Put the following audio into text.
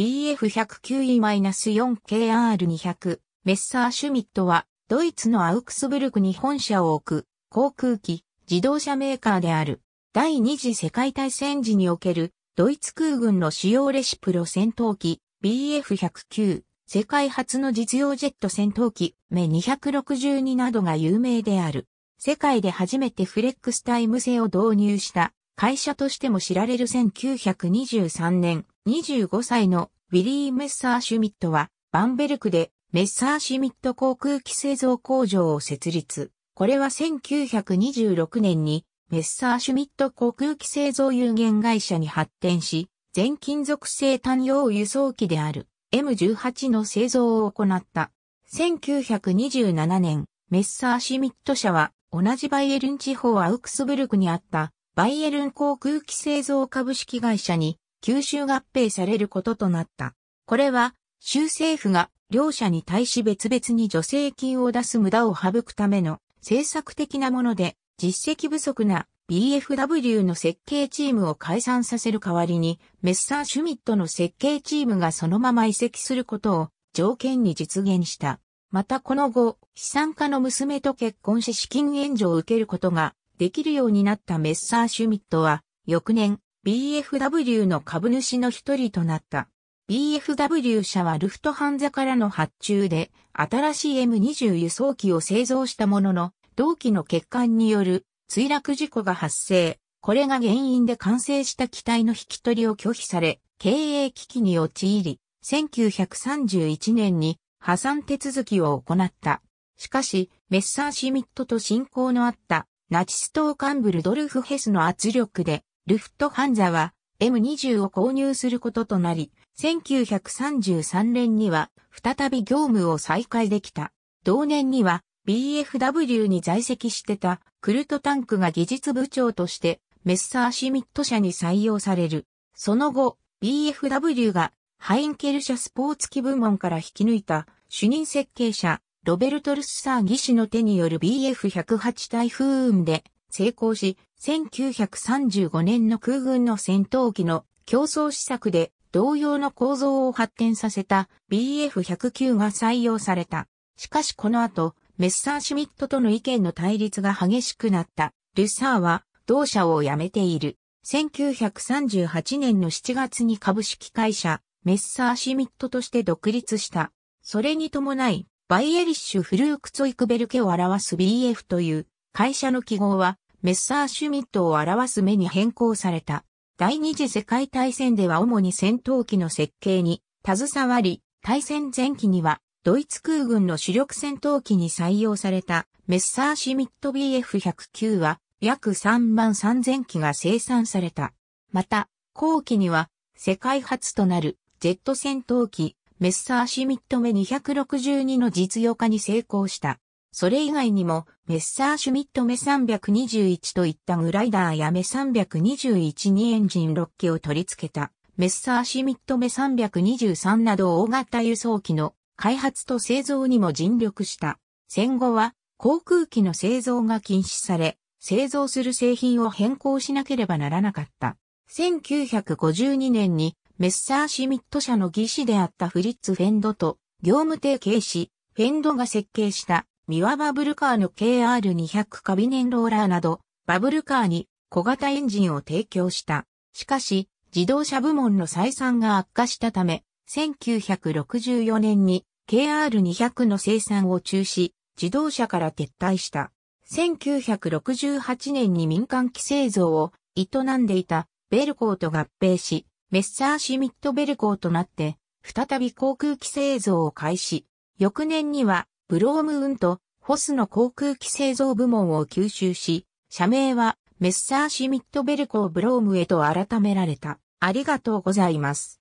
BF109E-4KR200 メッサーシュミットはドイツのアウクスブルクに本社を置く航空機自動車メーカーである。第二次世界大戦時におけるドイツ空軍の主要レシプロ戦闘機 BF109 世界初の実用ジェット戦闘機メ262などが有名である。世界で初めてフレックスタイム制を導入した会社としても知られる1923年25歳のウィリー・メッサーシュミットはバンベルクでメッサーシュミット航空機製造工場を設立。これは1926年にメッサーシュミット航空機製造有限会社に発展し、全金属製単用輸送機である M18 の製造を行った。1927年、メッサーシュミット社は同じバイエルン地方アウクスブルクにあったバイエルン航空機製造株式会社に吸収合併されることとなった。これは州政府が両者に対し別々に助成金を出す無駄を省くための政策的なもので、実績不足な BFW の設計チームを解散させる代わりに、メッサーシュミットの設計チームがそのまま移籍することを条件に実現した。またこの後、資産家の娘と結婚し資金援助を受けることができるようになったメッサーシュミットは、翌年、BFW の株主の一人となった。BFW 社はルフトハンザからの発注で新しい M20 輸送機を製造したものの同機の欠陥による墜落事故が発生。これが原因で完成した機体の引き取りを拒否され、経営危機に陥り、1931年に破産手続きを行った。しかし、メッサーシミットと親交のあったナチス党幹部ルドルフ・ヘスの圧力で、ルフトハンザは M20 を購入することとなり、1933年には再び業務を再開できた。同年には BFW に在籍してたクルトタンクが技術部長としてメッサーシミット社に採用される。その後、BFW がハインケル社スポーツ機部門から引き抜いた主任設計者ロベルト・ルッサー技師の手による BF108 台風雲で成功し、1935年の空軍の戦闘機の競争施策で同様の構造を発展させた BF109 が採用された。しかしこの後、メッサーシュミットとの意見の対立が激しくなった。ルッサーは同社を辞めている。1938年の7月に株式会社メッサーシュミットとして独立した。それに伴い、バイエリッシュフルークツイクベルケを表す BF という会社の記号はメッサーシュミットを表す目に変更された。第二次世界大戦では主に戦闘機の設計に携わり、大戦前期にはドイツ空軍の主力戦闘機に採用されたメッサーシュミット BF109 は約3万3000機が生産された。また、後期には世界初となるジェット戦闘機メッサーシュミットメ262の実用化に成功した。それ以外にも、メッサーシュミットメ321といったグライダーやメ321にエンジン6機を取り付けた、メッサーシュミットメ323など大型輸送機の開発と製造にも尽力した。戦後は航空機の製造が禁止され、製造する製品を変更しなければならなかった。1952年にメッサーシュミット社の技師であったフリッツ・フェンドと業務提携し、フェンドが設計したミワバブルカーの KR200 カビネンローラーなど、バブルカーに小型エンジンを提供した。しかし、自動車部門の採算が悪化したため、1964年に KR200 の生産を中止、自動車から撤退した。1968年に民間機製造を営んでいたベルコーと合併し、メッサーシュミットベルコーとなって、再び航空機製造を開始。翌年にはブロームウンとホスの航空機製造部門を吸収し、社名はメッサーシュミットベルコーブロームへと改められた。ありがとうございます。